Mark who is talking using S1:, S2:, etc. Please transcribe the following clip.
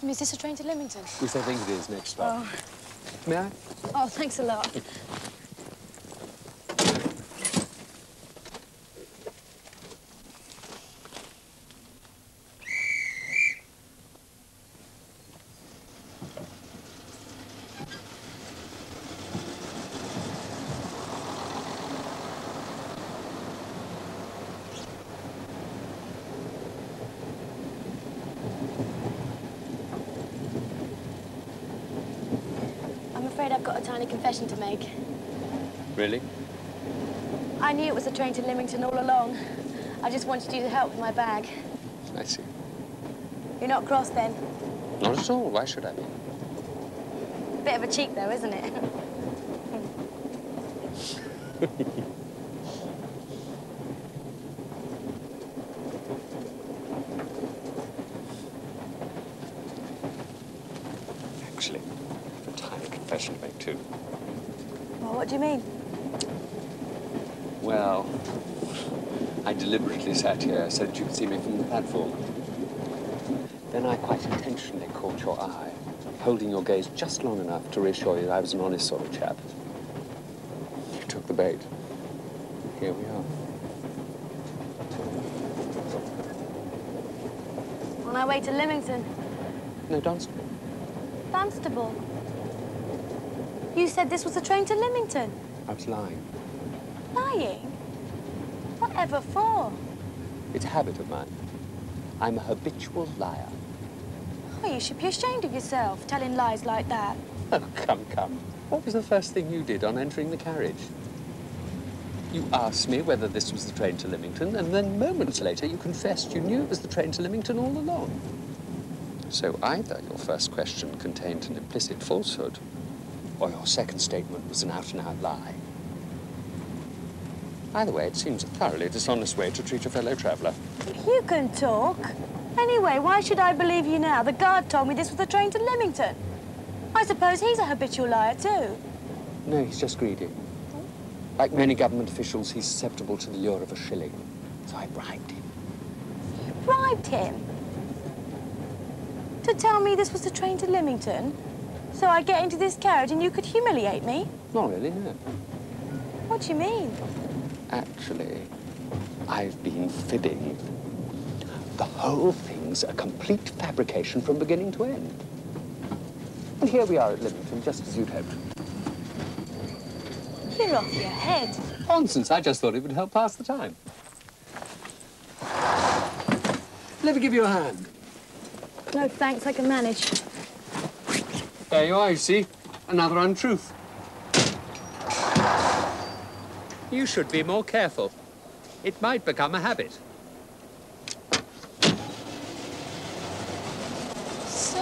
S1: Excuse me, is this a train to Lymington?
S2: Yes, I think it is. Next stop.
S1: Oh.
S2: May I?
S1: Oh, thanks a lot. I'm afraid I've got a tiny confession to make.
S2: Really?
S1: I knew it was a train to Lymington all along. I just wanted you to help with my bag.
S2: I see.
S1: You're not cross then?
S2: Not at all. Why should I be?
S1: Bit of a cheek though, isn't it?
S2: Actually, I have a tiny confession to make, too.
S1: well, what do you mean?
S2: Well, I deliberately sat here so that you could see me from the platform. Then I quite intentionally caught your eye, holding your gaze just long enough to reassure you that I was an honest sort of chap. You took the bait. Here we are.
S1: On our way to Lymington.
S2: No, Dunstable.
S1: Dunstable. You said this was a train to Lymington.
S2: I was lying.
S1: Lying? Whatever for?
S2: It's a habit of mine. I'm a habitual liar.
S1: Oh, you should be ashamed of yourself, telling lies like that.
S2: Oh, come, come. What was the first thing you did on entering the carriage? You asked me whether this was the train to Lymington, and then moments later you confessed you knew it was the train to Lymington all along. So either your first question contained an implicit falsehood, or your second statement was an out-and-out lie. Either way, it seems a thoroughly dishonest way to treat a fellow traveller.
S1: You can talk. Anyway, why should I believe you now? The guard told me this was the train to Lymington. I suppose he's a habitual liar too.
S2: No, he's just greedy. Like many government officials, he's susceptible to the lure of a shilling. So I bribed him.
S1: You bribed him to tell me this was the train to Lymington, so I get into this carriage and you could humiliate me.
S2: Not really, no.
S1: What do you mean?
S2: Actually, I've been fibbing. The whole thing's a complete fabrication from beginning to end. And here we are at Lymington, just as you'd hoped.
S1: You're off your head.
S2: Nonsense, I just thought it would help pass the time. Let me give you a hand.
S1: No, thanks, I can manage.
S2: There you are, you see. Another untruth. You should be more careful. It might become a habit. So